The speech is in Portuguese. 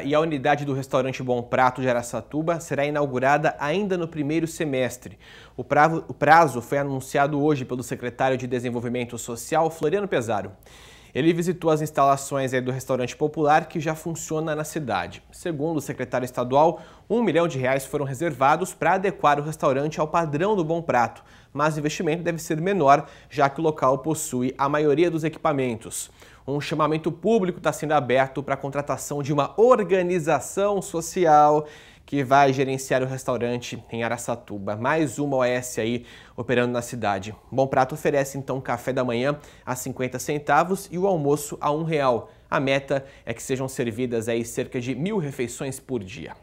e a unidade do restaurante Bom Prato de Araçatuba será inaugurada ainda no primeiro semestre. O prazo, o prazo foi anunciado hoje pelo secretário de Desenvolvimento Social, Floriano Pesaro. Ele visitou as instalações do restaurante popular que já funciona na cidade. Segundo o secretário estadual, um milhão de reais foram reservados para adequar o restaurante ao padrão do Bom Prato, mas o investimento deve ser menor, já que o local possui a maioria dos equipamentos. Um chamamento público está sendo aberto para a contratação de uma organização social que vai gerenciar o restaurante em Araçatuba. Mais uma OS aí operando na cidade. Bom Prato oferece então café da manhã a 50 centavos e o almoço a um real. A meta é que sejam servidas aí cerca de mil refeições por dia.